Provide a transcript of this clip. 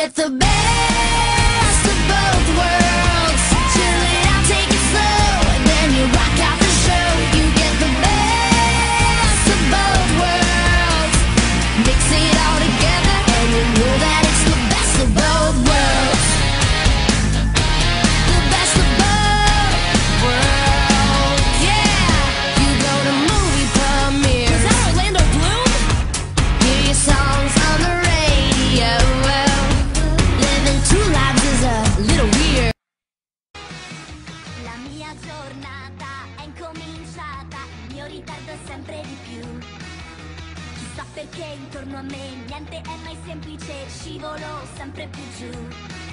get the best. Mia giornata è incominciata, il mio ritardo è sempre di più. Chissà perché intorno a me niente è mai semplice, scivolo sempre più giù.